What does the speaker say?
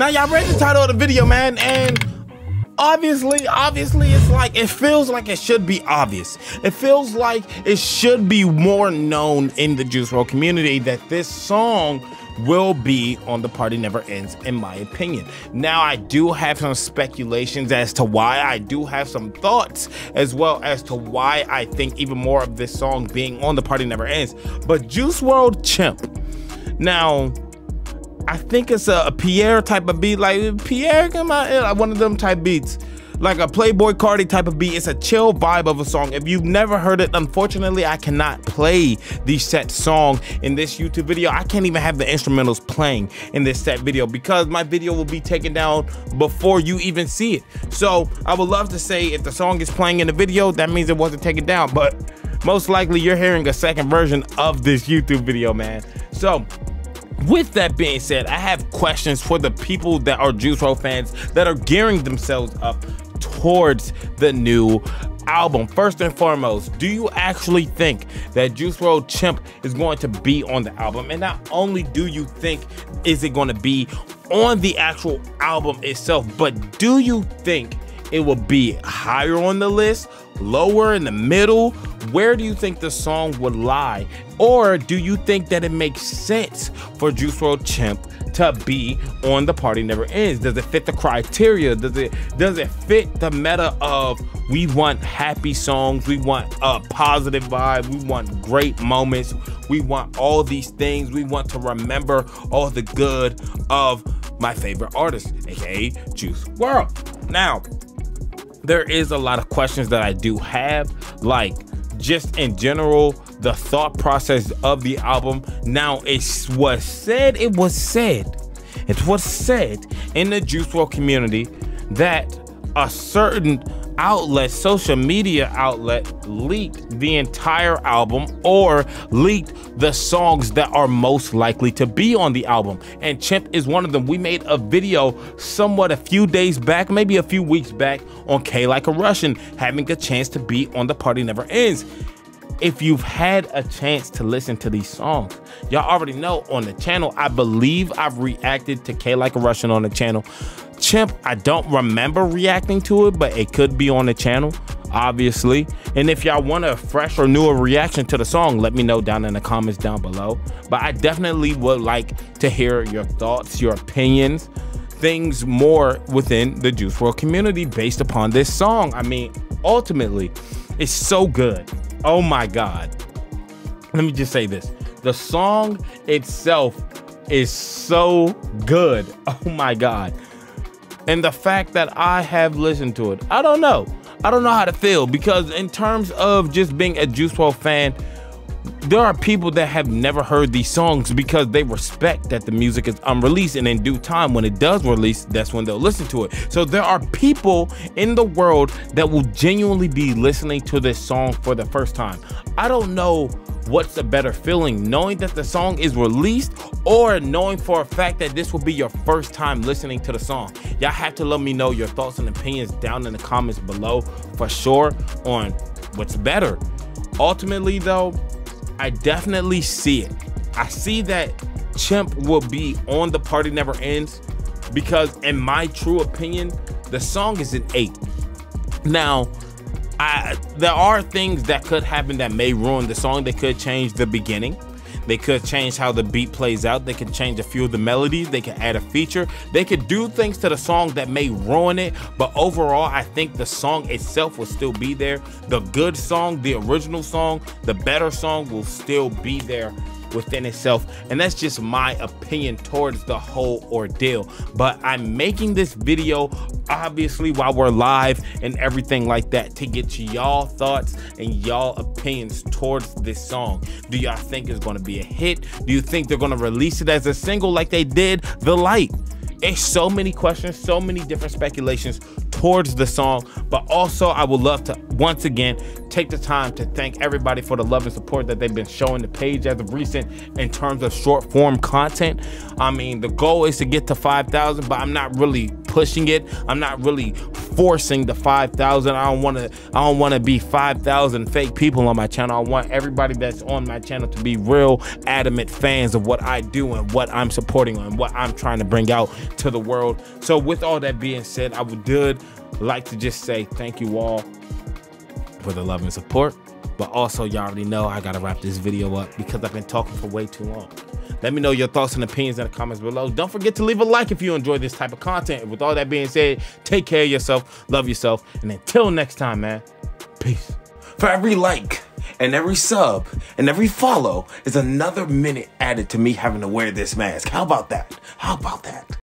Now y'all read the title of the video, man, and obviously, obviously, it's like it feels like it should be obvious. It feels like it should be more known in the Juice WRLD community that this song will be on the party never ends in my opinion. Now i do have some speculations as to why. I do have some thoughts as well as to why i think even more of this song being on the party never ends. But juice WRLD chimp. Now I think it's a, a Pierre type of beat, like Pierre come out, eh, like one of them type beats, like a Playboi Carti type of beat. It's a chill vibe of a song. If you've never heard it, unfortunately, I cannot play the set song in this YouTube video. I can't even have the instrumentals playing in this set video because my video will be taken down before you even see it. So I would love to say if the song is playing in the video, that means it wasn't taken down, but most likely you're hearing a second version of this YouTube video, man. So with that being said, I have questions for the people that are Juice WRLD fans that are gearing themselves up towards the new album. First and foremost, do you actually think that Juice WRLD Chimp is going to be on the album? And not only do you think is it going to be on the actual album itself, but do you think it will be higher on the list, lower in the middle? Where do you think the song would lie? Or do you think that it makes sense for Juice WRLD Chimp to be on the party never ends? Does it fit the criteria? Does it does it fit the meta of we want happy songs, we want a positive vibe, we want great moments, we want all these things, we want to remember all the good of my favorite artist, aka Juice WRLD. Now, there is a lot of questions that I do have, like just in general, the thought process of the album. Now, it was said, it was said, it was said in the Juice WRLD community that a certain outlet, social media outlet, leaked the entire album or leaked the songs that are most likely to be on the album. And Chimp is one of them. We made a video somewhat a few days back, maybe a few weeks back, on K Like a Russian having a chance to be on The Party Never Ends if you've had a chance to listen to these songs. Y'all already know on the channel, I believe I've reacted to K Like a Russian on the channel. Chimp, I don't remember reacting to it, but it could be on the channel, obviously. And if y'all want a fresh or newer reaction to the song, let me know down in the comments down below. But I definitely would like to hear your thoughts, your opinions, things more within the Juice WRLD community based upon this song. I mean, ultimately, it's so good. Oh my God. Let me just say this. The song itself is so good. Oh my God. And the fact that I have listened to it, I don't know. I don't know how to feel because in terms of just being a Juice WRLD fan, there are people that have never heard these songs because they respect that the music is unreleased and in due time when it does release that's when they'll listen to it. So there are people in the world that will genuinely be listening to this song for the first time. I don't know what's a better feeling knowing that the song is released or knowing for a fact that this will be your first time listening to the song. Y'all have to let me know your thoughts and opinions down in the comments below for sure on what's better. Ultimately though I definitely see it. I see that Chimp will be on the party never ends because in my true opinion, the song is an eight. Now, I there are things that could happen that may ruin the song. They could change the beginning. They could change how the beat plays out. They could change a few of the melodies. They could add a feature. They could do things to the song that may ruin it. But overall, I think the song itself will still be there. The good song, the original song, the better song will still be there within itself. And that's just my opinion towards the whole ordeal. But I'm making this video obviously while we're live and everything like that to get y'all thoughts and y'all opinions towards this song. Do y'all think it's gonna be a hit? Do you think they're gonna release it as a single like they did The Light? It's so many questions, so many different speculations towards the song. But also, I would love to once again take the time to thank everybody for the love and support that they've been showing the page as of recent in terms of short form content. I mean, the goal is to get to 5,000, but I'm not really pushing it. I'm not really forcing the 5,000. I don't want to. I don't want to be 5,000 fake people on my channel. I want everybody that's on my channel to be real, adamant fans of what I do and what I'm supporting and what I'm trying to bring out to the world. So, with all that being said, I would like to just say thank you all for the love and support. But also, y'all already know I gotta wrap this video up because I've been talking for way too long. Let me know your thoughts and opinions in the comments below. Don't forget to leave a like if you enjoy this type of content. With all that being said, take care of yourself, love yourself, and until next time, man, peace. For every like and every sub and every follow is another minute added to me having to wear this mask. How about that? How about that?